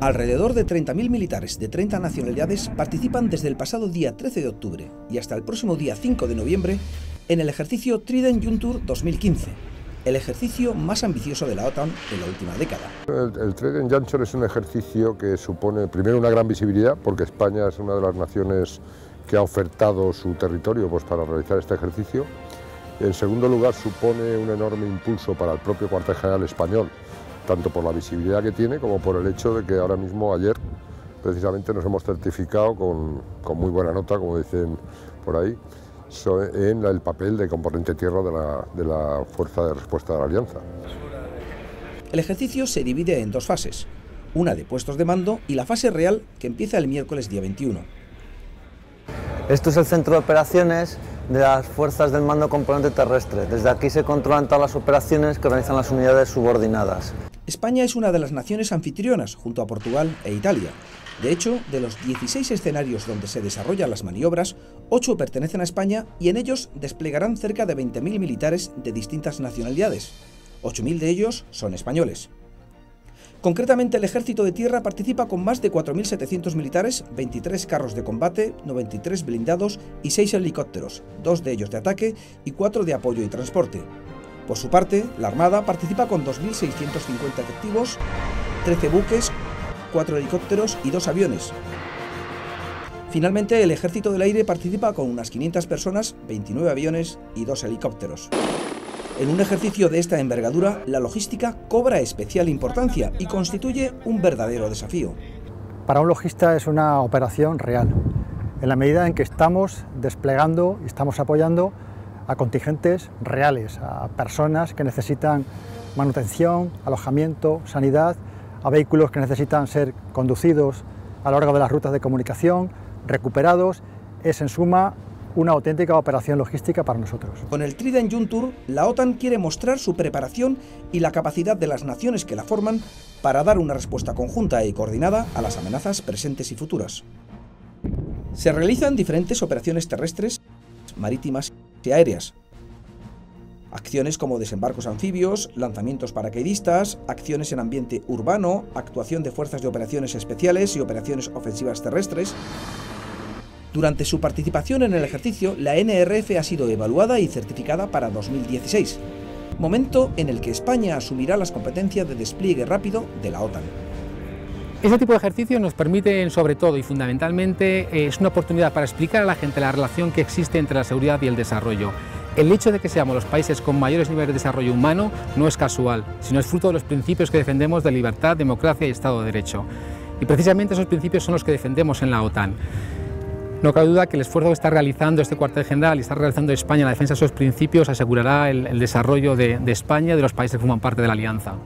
Alrededor de 30.000 militares de 30 nacionalidades participan desde el pasado día 13 de octubre y hasta el próximo día 5 de noviembre en el ejercicio Trident Juncture 2015, el ejercicio más ambicioso de la OTAN en la última década. El, Trident Juncture es un ejercicio que supone primero una gran visibilidad, porque España es una de las naciones que ha ofertado su territorio pues, para realizar este ejercicio. En segundo lugar, supone un enorme impulso para el propio cuartel general español, tanto por la visibilidad que tiene como por el hecho de que ahora mismo ayer precisamente nos hemos certificado con, muy buena nota, como dicen por ahí, en el papel de componente tierra de la, de la Fuerza de Respuesta de la Alianza. El ejercicio se divide en dos fases, una de puestos de mando y la fase real que empieza el miércoles día 21. Esto es el centro de operaciones de las fuerzas del mando componente terrestre. Desde aquí se controlan todas las operaciones que organizan las unidades subordinadas. España es una de las naciones anfitrionas, junto a Portugal e Italia. De hecho, de los 16 escenarios donde se desarrollan las maniobras, 8 pertenecen a España y en ellos desplegarán cerca de 20.000 militares de distintas nacionalidades. 8.000 de ellos son españoles. Concretamente, el Ejército de Tierra participa con más de 4.700 militares, 23 carros de combate, 93 blindados y 6 helicópteros, dos de ellos de ataque y 4 de apoyo y transporte. Por su parte, la Armada participa con 2.650 efectivos, 13 buques, 4 helicópteros y 2 aviones. Finalmente, el Ejército del Aire participa con unas 500 personas, 29 aviones y 2 helicópteros. En un ejercicio de esta envergadura, la logística cobra especial importancia y constituye un verdadero desafío. Para un logista es una operación real, en la medida en que estamos desplegando y estamos apoyando a contingentes reales, a personas que necesitan manutención, alojamiento, sanidad, a vehículos que necesitan ser conducidos a lo largo de las rutas de comunicación, recuperados. Es en suma una auténtica operación logística para nosotros. Con el Trident Juntur, la OTAN quiere mostrar su preparación y la capacidad de las naciones que la forman para dar una respuesta conjunta y coordinada a las amenazas presentes y futuras. Se realizan diferentes operaciones terrestres, marítimas y aéreas. Acciones como desembarcos anfibios, lanzamientos paracaidistas, acciones en ambiente urbano, actuación de fuerzas de operaciones especiales y operaciones ofensivas terrestres. Durante su participación en el ejercicio, la NRF ha sido evaluada y certificada para 2016, momento en el que España asumirá las competencias de despliegue rápido de la OTAN. Este tipo de ejercicios nos permiten, sobre todo y fundamentalmente, eh, es una oportunidad para explicar a la gente la relación que existe entre la seguridad y el desarrollo. El hecho de que seamos los países con mayores niveles de desarrollo humano no es casual, sino es fruto de los principios que defendemos de libertad, democracia y Estado de Derecho. Y precisamente esos principios son los que defendemos en la OTAN. No cabe duda que el esfuerzo que está realizando este cuartel general y está realizando España en la defensa de esos principios asegurará el, desarrollo de, de España y de los países que forman parte de la alianza.